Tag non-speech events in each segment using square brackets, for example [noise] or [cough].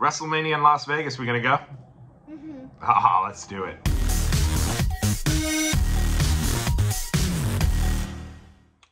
WrestleMania in Las Vegas, we gonna go? Mm-hmm. Ah, let's do it.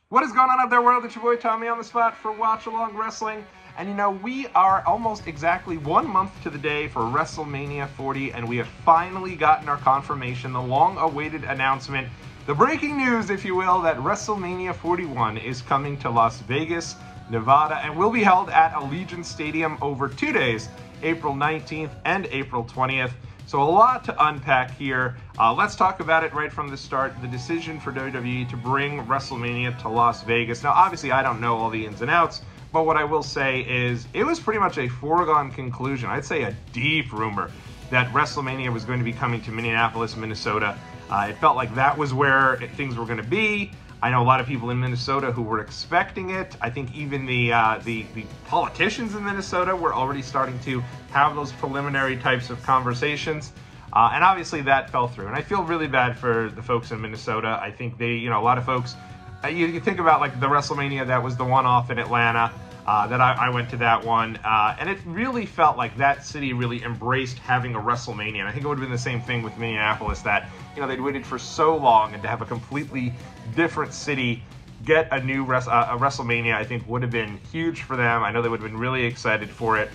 What is going on out there, world? It's your boy Tommy on the spot for Watchalong Wrestling. And you know, we are almost exactly one month to the day for WrestleMania 40, and we have finally gotten our confirmation, the long awaited announcement, the breaking news, if you will, that WrestleMania 41 is coming to Las Vegas, Nevada, and will be held at Allegiant Stadium over two days, April 19th and April 20th. So, a lot to unpack here. Uh, let's talk about it right from the start. The decision for WWE to bring WrestleMania to Las Vegas. Now, obviously, I don't know all the ins and outs, but what I will say is it was pretty much a foregone conclusion. I'd say a deep rumor that WrestleMania was going to be coming to Minneapolis, Minnesota. Uh, it felt like that was where things were going to be. I know a lot of people in Minnesota who were expecting it. I think even the, uh, the the politicians in Minnesota were already starting to have those preliminary types of conversations. Uh, and obviously that fell through. And I feel really bad for the folks in Minnesota. I think they, you know, a lot of folks. Uh, you, you think about like the WrestleMania that was the one off in Atlanta. Uh, that I, I, went to that one, uh, and it really felt like that city really embraced having a WrestleMania. And I think it would have been the same thing with Minneapolis that you know they'd waited for so long, and to have a completely different city get a new res- uh, a WrestleMania, I think would have been huge for them. I know they would have been really excited for it.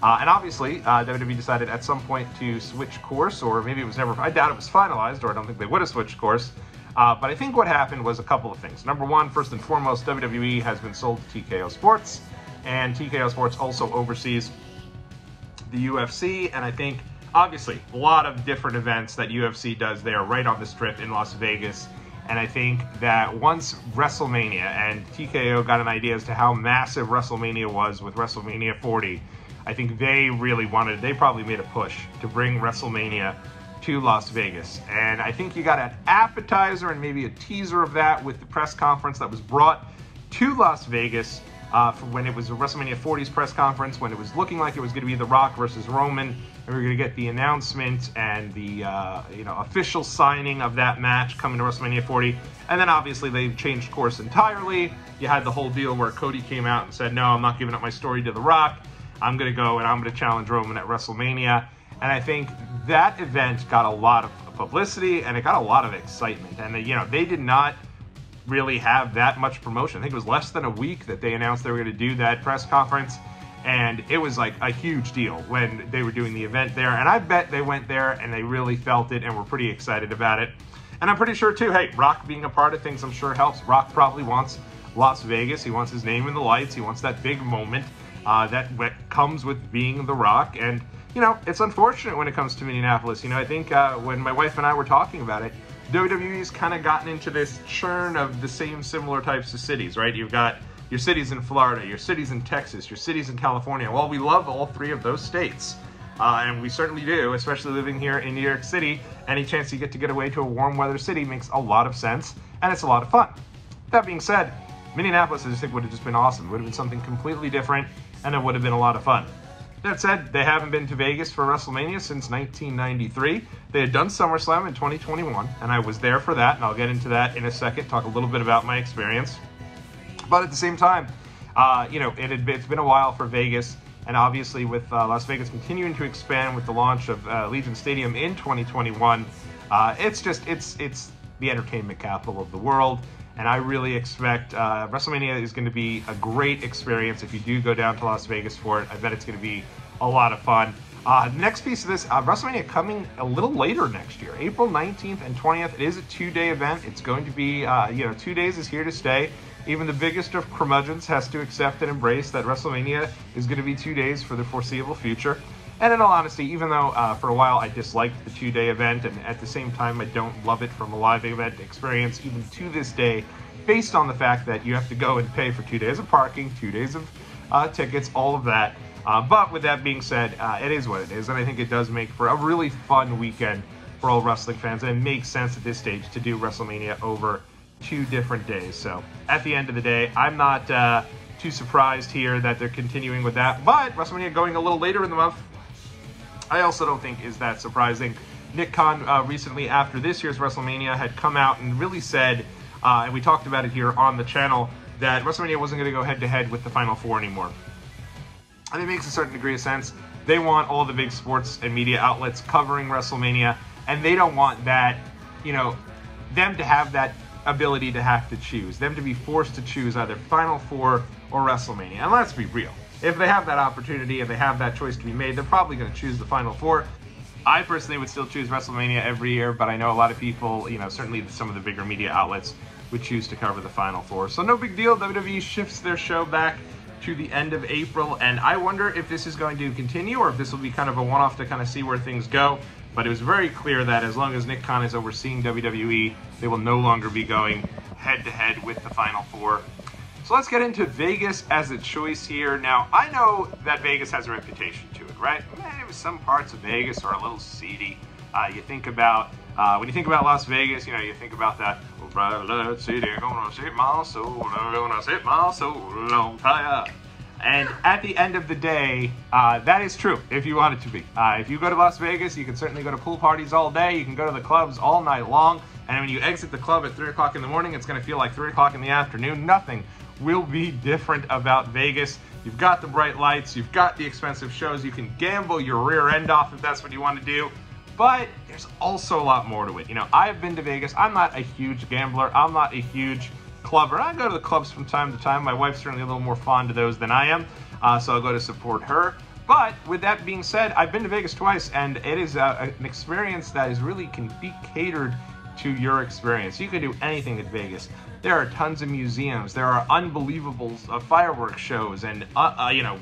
Uh, and obviously, uh, WWE decided at some point to switch course, or maybe it was never, I doubt it was finalized, or I don't think they would have switched course. Uh, but I think what happened was a couple of things. Number one, first and foremost, WWE has been sold to TKO Sports and TKO Sports also oversees the UFC, and I think obviously a lot of different events that UFC does there right on the strip in Las Vegas. And I think that once WrestleMania and TKO got an idea as to how massive WrestleMania was with WrestleMania 40, I think they really wanted, they probably made a push to bring WrestleMania to Las Vegas. And I think you got an appetizer and maybe a teaser of that with the press conference that was brought to Las Vegas uh, for when it was a WrestleMania 40s press conference, when it was looking like it was going to be The Rock versus Roman, and we were going to get the announcement and the uh, you know official signing of that match coming to WrestleMania 40, and then obviously they changed course entirely. You had the whole deal where Cody came out and said, "No, I'm not giving up my story to The Rock. I'm going to go and I'm going to challenge Roman at WrestleMania." And I think that event got a lot of publicity and it got a lot of excitement. And you know they did not really have that much promotion. I think it was less than a week that they announced they were going to do that press conference. And it was like a huge deal when they were doing the event there. And I bet they went there and they really felt it and were pretty excited about it. And I'm pretty sure, too, hey, Rock being a part of things, I'm sure helps. Rock probably wants Las Vegas. He wants his name in the lights. He wants that big moment uh, that comes with being The Rock. And, you know, it's unfortunate when it comes to Minneapolis. You know, I think uh, when my wife and I were talking about it, WWE's kind of gotten into this churn of the same similar types of cities, right? You've got your cities in Florida, your cities in Texas, your cities in California. Well, we love all three of those states. Uh, and we certainly do, especially living here in New York City. Any chance you get to get away to a warm weather city makes a lot of sense, and it's a lot of fun. That being said, Minneapolis, I just think would have just been awesome. It would have been something completely different, and it would have been a lot of fun. That said, they haven't been to Vegas for WrestleMania since 1993. They had done SummerSlam in 2021, and I was there for that, and I'll get into that in a second, talk a little bit about my experience. But at the same time, uh, you know, it had it's been a while for Vegas, and obviously with uh, Las Vegas continuing to expand with the launch of uh, Allegiant Stadium in 2021, uh, it's just it's it's the entertainment capital of the world. And I really expect uh, WrestleMania is going to be a great experience if you do go down to Las Vegas for it. I bet it's going to be a lot of fun. Uh, next piece of this, uh, WrestleMania coming a little later next year, April 19th and 20th. It is a two-day event. It's going to be, uh, you know, two days is here to stay. Even the biggest of curmudgeons has to accept and embrace that WrestleMania is going to be two days for the foreseeable future. And in all honesty, even though uh, for a while I disliked the two day event, and at the same time I don't love it from a live event experience, even to this day, based on the fact that you have to go and pay for two days of parking, two days of uh, tickets, all of that. Uh, but with that being said, uh, it is what it is, and I think it does make for a really fun weekend for all wrestling fans, and it makes sense at this stage to do WrestleMania over two different days. So at the end of the day, I'm not uh, too surprised here that they're continuing with that, but WrestleMania going a little later in the month I also don't think is that surprising. Nick Khan uh, recently, after this year's WrestleMania, had come out and really said, uh, and we talked about it here on the channel, that WrestleMania wasn't going to go head to head with the Final Four anymore. And it makes a certain degree of sense. They want all the big sports and media outlets covering WrestleMania, and they don't want that, you know, them to have that ability to have to choose, them to be forced to choose either Final Four or WrestleMania. And let's be real. If they have that opportunity, and they have that choice to be made, they're probably going to choose the Final Four. I personally would still choose WrestleMania every year, but I know a lot of people, you know, certainly some of the bigger media outlets would choose to cover the Final Four. So no big deal. WWE shifts their show back to the end of April, and I wonder if this is going to continue or if this will be kind of a one-off to kind of see where things go. But it was very clear that as long as Nick Khan is overseeing WWE, they will no longer be going head-to-head with the Final Four. So let's get into Vegas as a choice here. Now, I know that Vegas has a reputation to it, right? Maybe some parts of Vegas are a little seedy. Uh, you think about, uh, when you think about Las Vegas, you know, you think about that, oh, city, gonna set my soul, gonna set my soul on fire. And at the end of the day, uh, that is true if you want it to be. Uh, if you go to Las Vegas, you can certainly go to pool parties all day. You can go to the clubs all night long. And when you exit the club at 3 o'clock in the morning, it's to feel like 3 o'clock in the afternoon. Nothing will be different about Vegas. You've got the bright lights, you've got the expensive shows, you can gamble your rear end off if that's what you want to do. But there's also a lot more to it. You know, I've been to Vegas. I'm not a huge gambler. I'm not a huge clubber. I go to the clubs from time to time. My wife's certainly a little more fond of those than I am, uh, so I'll go to support her. But with that being said, I've been to Vegas twice, and it is a, an experience that is really can be catered to your experience. You can do anything at Vegas. There are tons of museums. There are unbelievable uh, fireworks shows and, uh, uh, you know,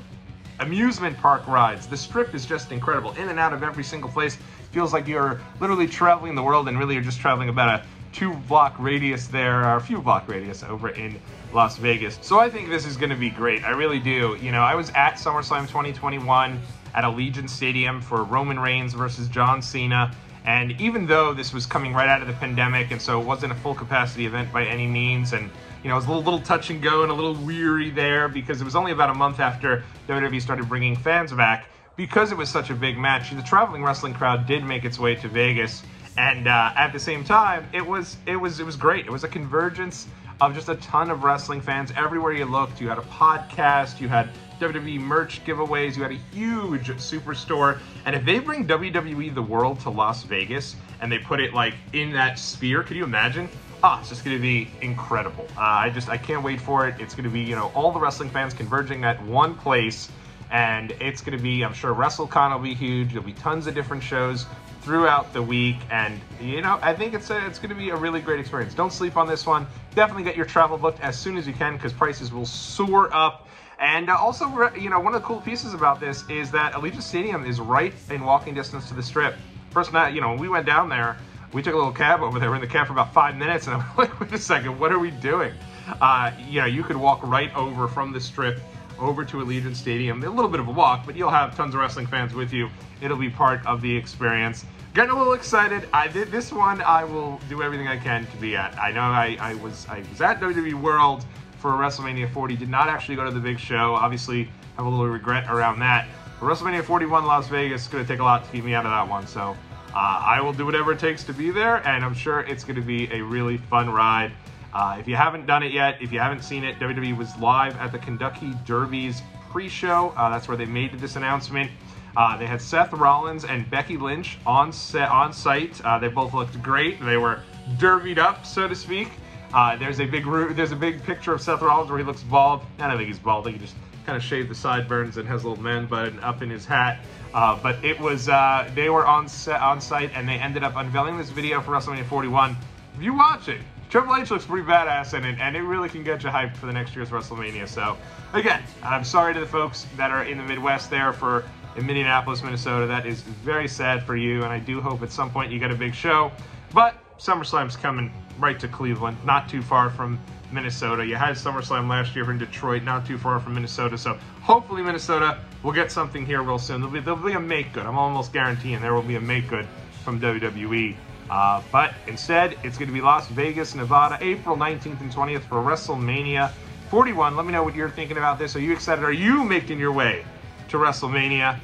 amusement park rides. The strip is just incredible. In and out of every single place. Feels like you're literally traveling the world and really you're just traveling about a two block radius there, or a few block radius over in Las Vegas. So I think this is going to be great. I really do. You know, I was at SummerSlam 2021 at Allegiant Stadium for Roman Reigns versus John Cena. And even though this was coming right out of the pandemic, and so it wasn't a full capacity event by any means, and you know, it was a little, little touch and go and a little weary there because it was only about a month after WWE started bringing fans back. Because it was such a big match, the traveling wrestling crowd did make its way to Vegas, and uh, at the same time, it was it was it was great. It was a convergence of just a ton of wrestling fans everywhere you looked. You had a podcast, you had WWE merch giveaways. You had a huge superstore. And if they bring WWE The World to Las Vegas and they put it like in that sphere, could you imagine? Ah, it's just going to be incredible. Uh, I just, I can't wait for it. It's going to be, you know, all the wrestling fans converging at one place. And it's going to be, I'm sure WrestleCon will be huge. There'll be tons of different shows throughout the week. And, you know, I think it's, a, it's going to be a really great experience. Don't sleep on this one. Definitely get your travel booked as soon as you can because prices will soar up and uh, also, you know, one of the cool pieces about this is that Allegiant Stadium is right in walking distance to the Strip. First night, you know, when we went down there, we took a little cab over there. We're in the cab for about five minutes, and I'm [laughs] like, wait a second, what are we doing? Uh, you know, you could walk right over from the Strip over to Allegiant Stadium. A little bit of a walk, but you'll have tons of wrestling fans with you. It'll be part of the experience. Getting a little excited. I did this one. I will do everything I can to be at. I know I, I was I was at WWE World for WrestleMania 40. Did not actually go to the big show. Obviously, have a little regret around that. But WrestleMania 41 Las Vegas is going to take a lot to keep me out of that one. So uh, I will do whatever it takes to be there, and I'm sure it's going to be a really fun ride. Uh, if you haven't done it yet, if you haven't seen it, WWE was live at the Kentucky Derby's pre-show. Uh, that's where they made this announcement. Uh, they had Seth Rollins and Becky Lynch on set on site. Uh, they both looked great. They were derbied up, so to speak. Uh, there's a big there's a big picture of Seth Rollins where he looks bald. I don't think he's bald. I think he just kind of shaved the sideburns and has a little man button up in his hat. Uh, but it was uh, they were on set on site and they ended up unveiling this video for WrestleMania 41. If you watch it, Triple H looks pretty badass in it, and it really can get you hyped for the next year's WrestleMania. So, again, I'm sorry to the folks that are in the Midwest there for in Minneapolis, Minnesota. That is very sad for you, and I do hope at some point you get a big show. But SummerSlam's coming right to Cleveland, not too far from Minnesota. You had SummerSlam last year in Detroit, not too far from Minnesota. So hopefully Minnesota will get something here real soon. There'll be, there'll be a make good. I'm almost guaranteeing there will be a make good from WWE. Uh, but instead, it's going to be Las Vegas, Nevada, April 19th and 20th for WrestleMania 41. Let me know what you're thinking about this. Are you excited? Are you making your way to WrestleMania?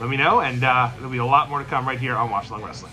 Let me know, and uh, there'll be a lot more to come right here on Watchalong Wrestling.